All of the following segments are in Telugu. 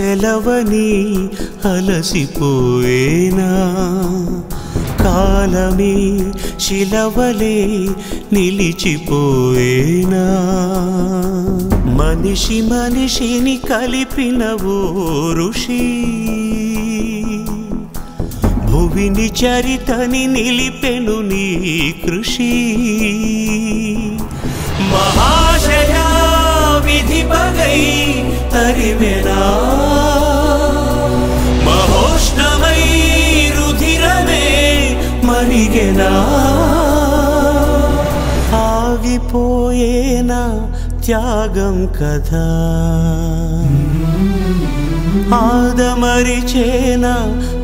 సెలవని అలసిపోయేనా? కాలమే శిలవలే నిలిచిపోయేనా? మనిషి మనిషిని కలిపిన ఓ ఋషి భువిని చరితని నిలిపెను నీ కృషి. మహాశయా విధి పగై తరివెనా? మరిగెనా ఆగిపోయేనా త్యాగం కదా ఆదమరిచేన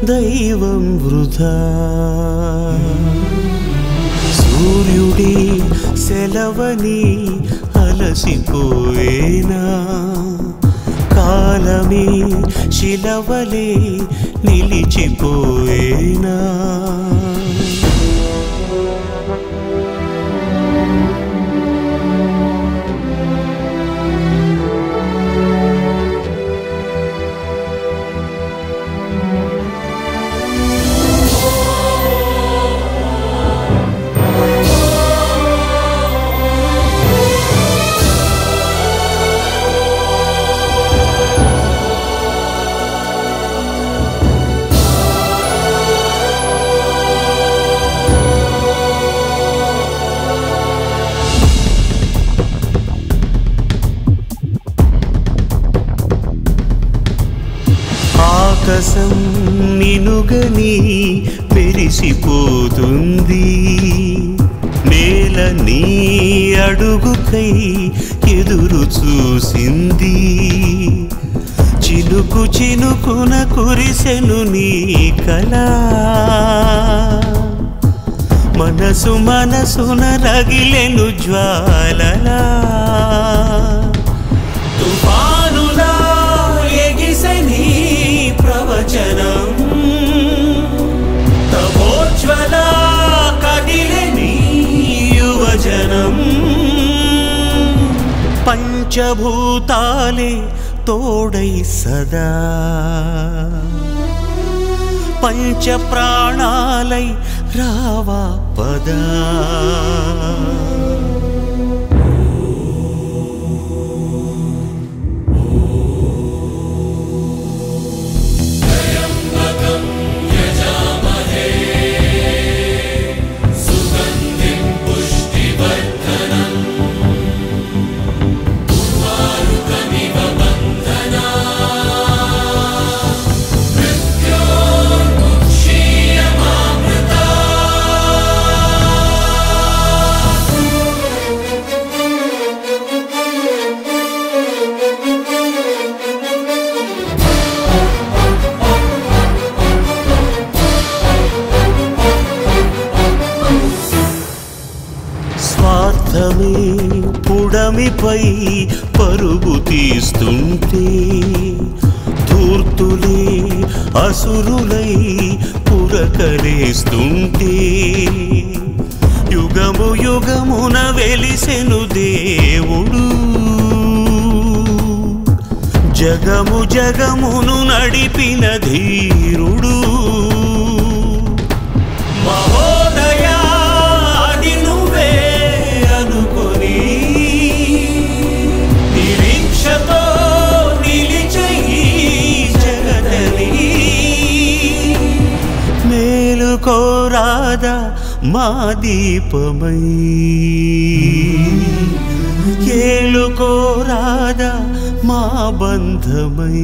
దైవం వృధా? సూర్యుడి సెలవని అలసిపోయేనా? కాలమే శిలవలే నిలిచిపోయేనా? ఆకాశం నినుగని పెరిసిపోతుంది నేల నీ అడుగుకై ఎదురు చూసింది. చినుకు చినుకున కురిసెను నీ కళ. మనసు మనసున రగిలెను జ్వాలలా. वचनम् पञ्चभूताले तोडै सदा। पञ्चप्राणालै रावापद। రావా పుడమిపై పరుగు తీస్తుంటే ధూర్తులే అసురులై పురకలేస్తుంటే యుగము యుగమున వెలిసెను దేవుడు. జగము జగమును నడిపిన ధీరుడు. బాధ మా దీపమై. కేలుకోరాద మా బంధమై.